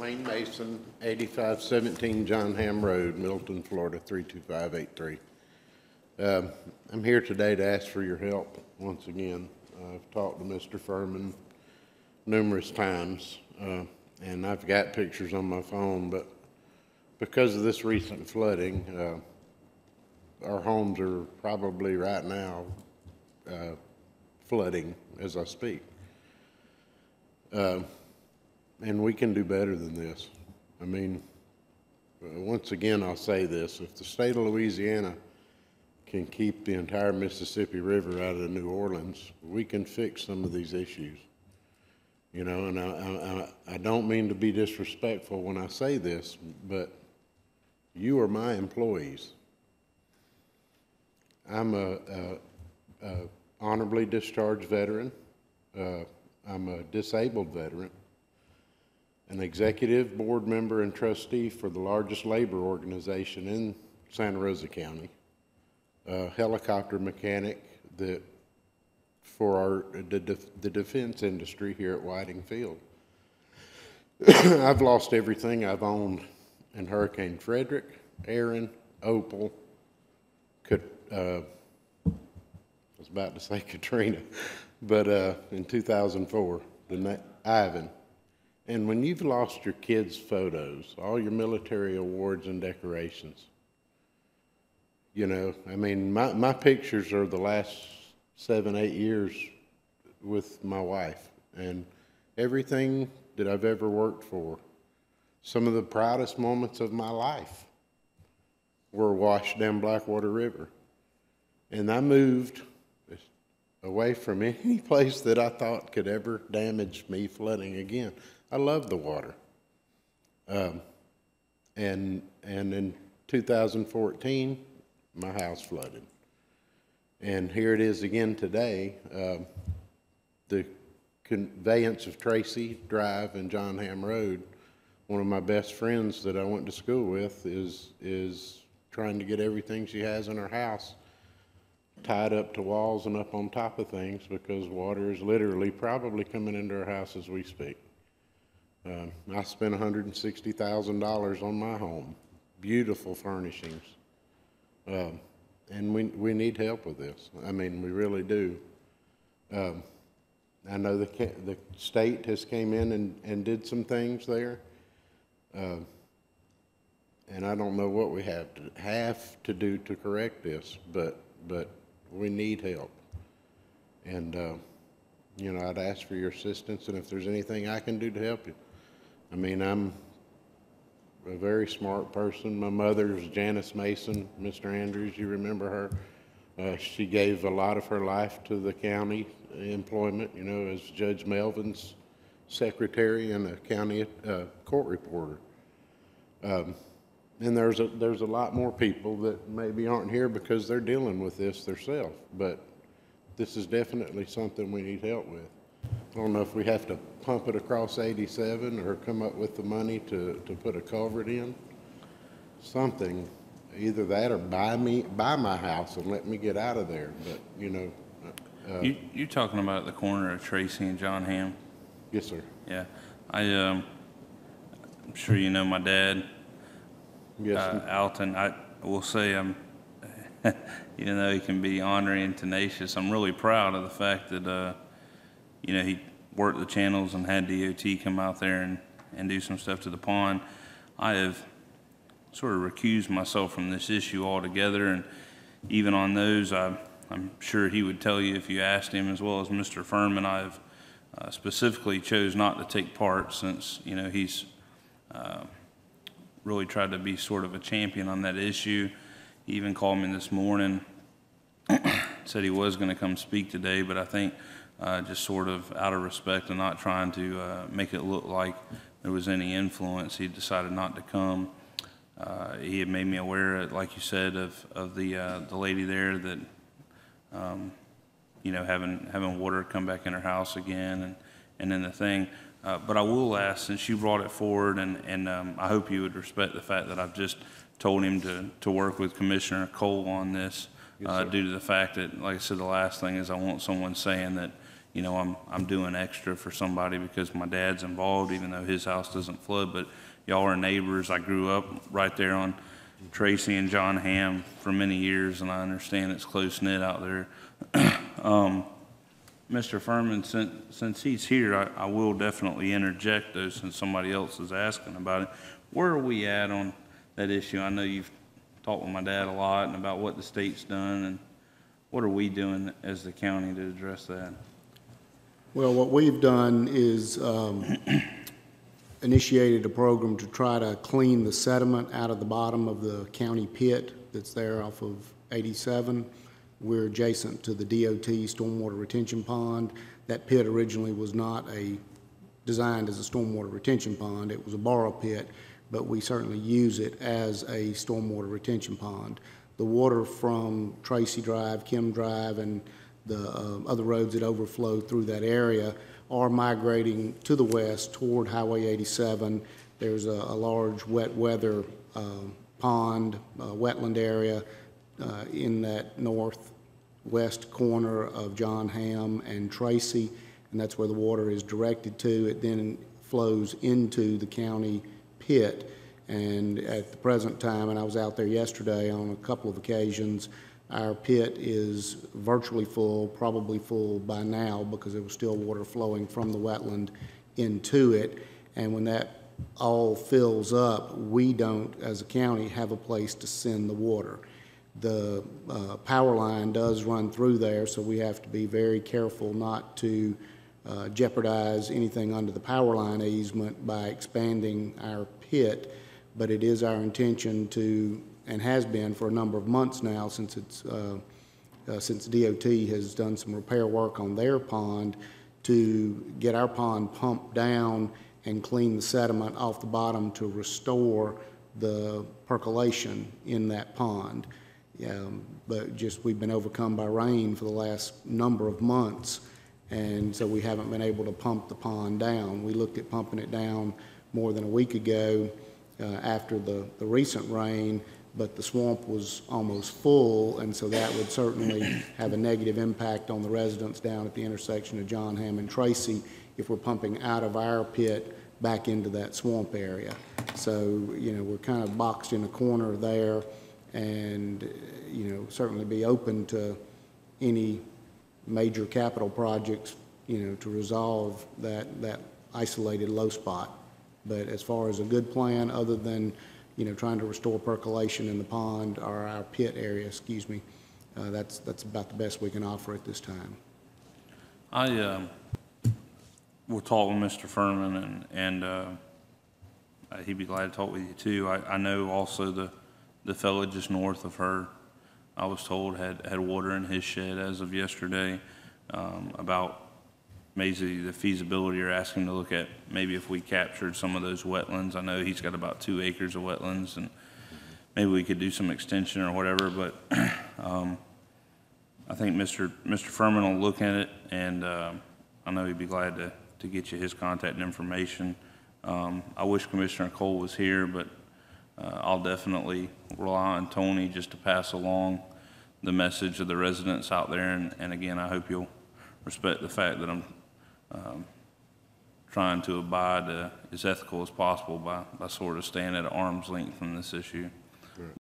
Wayne Mason, 8517 John Ham Road, Milton, Florida, 32583. Um, I'm here today to ask for your help once again. I've talked to Mr. Furman numerous times, uh, and I've got pictures on my phone, but because of this recent flooding, uh, our homes are probably right now uh, flooding as I speak. And we can do better than this. I mean, uh, once again, I'll say this, if the state of Louisiana can keep the entire Mississippi River out of New Orleans, we can fix some of these issues. You know, and I, I, I- I don't mean to be disrespectful when I say this, but you are my employees. I'm a, a, a honorably discharged veteran. Uh, I'm a disabled veteran, an executive board member and trustee for the largest labor organization in Santa Rosa County, a helicopter mechanic that for our, the, the defense industry here at Whiting Field. I've lost everything I've owned in Hurricane Frederic, Erin, Opal, could, uh, I was about to say Katrina, but, uh, in two thousand four, the na- Ivan. And when you've lost your kids' photos, all your military awards and decorations, you know, I mean, my, my pictures are the last seven, eight years with my wife and everything that I've ever worked for. Some of the proudest moments of my life were washed down Blackwater River. And I moved away from any place that I thought could ever damage me flooding again. I love the water. Um, and, and in 2014, my house flooded. And here it is again today. Um, the conveyance of Tracy Drive and John Ham Road, one of my best friends that I went to school with is, is trying to get everything she has in her house tied up to walls and up on top of things because water is literally probably coming into her house as we speak. Um, I spent hundred and sixty thousand dollars on my home, beautiful furnishings. Um, and we, we need help with this. I mean, we really do. Um, I know the, the state has came in and, and did some things there. Um, and I don't know what we have to, have to do to correct this, but, but we need help. And, uh, you know, I'd ask for your assistance, and if there's anything I can do to help you. I mean, I'm a very smart person. My mother's Janice Mason, Mr. Andrews, you remember her? Uh, she gave a lot of her life to the county employment, you know, as Judge Melvin's secretary and a county uh, court reporter. Um, and there's a, there's a lot more people that maybe aren't here because they're dealing with this themselves, but this is definitely something we need help with. I don't know if we have to pump it across 87 or come up with the money to, to put a culvert in. Something, either that or buy me, buy my house and let me get out of there, but, you know, uh, You, you're talking about the corner of Tracy and John Ham? yes, sir. Yeah. I, um, I'm sure you know my dad, Yes, uh, Alton. I will say I'm, even though he can be ornery and tenacious, I'm really proud of the fact that, uh, you know, he worked the channels and had DOT come out there and, and do some stuff to the pond. I have sort of recused myself from this issue altogether, and even on those, I, I'm sure he would tell you if you asked him, as well as Mr. Furman, I've uh, specifically chose not to take part since, you know, he's uh, really tried to be sort of a champion on that issue. He even called me this morning, said he was going to come speak today, but I think uh, just sort of out of respect and not trying to uh, make it look like there was any influence, he decided not to come. Uh, He had made me aware, like you said, of, of the, uh, the lady there that, um, you know, having, having water come back in her house again and, and then the thing. Uh, But I will ask, since you brought it forward, and, and um, I hope you would respect the fact that I've just told him to, to work with Commissioner Cole on this, uh, due to the fact that, like I said, the last thing is I want someone saying that, you know, I'm, I'm doing extra for somebody because my dad's involved, even though his house doesn't flood, but y'all are neighbors. I grew up right there on Tracy and John Ham for many years, and I understand it's close-knit out there. Um, Mr. Furman, since, since he's here, I, I will definitely interject though, since somebody else is asking about it. Where are we at on that issue? I know you've talked with my dad a lot and about what the state's done, and what are we doing as the county to address that? Well, what we've done is um, initiated a program to try to clean the sediment out of the bottom of the county pit that's there off of 87. We're adjacent to the DOT stormwater retention pond. That pit originally was not a, designed as a stormwater retention pond. It was a borrow pit, but we certainly use it as a stormwater retention pond. The water from Tracy Drive, Kim Drive, and the um, other roads that overflow through that area are migrating to the west toward Highway 87. There's a, a large wet weather um, pond, uh, wetland area uh, in that northwest corner of John Ham and Tracy, and that's where the water is directed to. It then flows into the county pit. And at the present time, and I was out there yesterday on a couple of occasions, our pit is virtually full, probably full by now because there was still water flowing from the wetland into it. And when that all fills up, we don't, as a county, have a place to send the water. The uh, power line does run through there, so we have to be very careful not to uh, jeopardize anything under the power line easement by expanding our pit. But it is our intention to, and has been for a number of months now, since it's, uh, uh, since DOT has done some repair work on their pond, to get our pond pumped down and clean the sediment off the bottom to restore the percolation in that pond. Um, But just, we've been overcome by rain for the last number of months, and so we haven't been able to pump the pond down. We looked at pumping it down more than a week ago uh, after the, the recent rain, but the swamp was almost full, and so that would certainly have a negative impact on the residents down at the intersection of John Ham and Tracy if we're pumping out of our pit back into that swamp area. So, you know, we're kind of boxed in a corner there, and, you know, certainly be open to any major capital projects, you know, to resolve that, that isolated low spot. But as far as a good plan, other than, you know, trying to restore percolation in the pond or our pit area, excuse me, uh, that's, that's about the best we can offer at this time. I, um, will talk with Mr. Furman and, and, uh, uh, he'd be glad to talk with you too. I, I know also the, the fellow just north of her, I was told had, had water in his shed as of yesterday, um, about maybe the feasibility or asking to look at maybe if we captured some of those wetlands. I know he's got about two acres of wetlands and maybe we could do some extension or whatever, but, um, I think Mr. Mr. Furman will look at it, and um, I know he'd be glad to, to get you his contact information. Um, I wish Commissioner Cole was here, but uh, I'll definitely rely on Tony just to pass along the message of the residents out there, and, and again, I hope you'll respect the fact that I'm um, trying to abide uh, as ethical as possible by, by sort of staying at arm's length from this issue.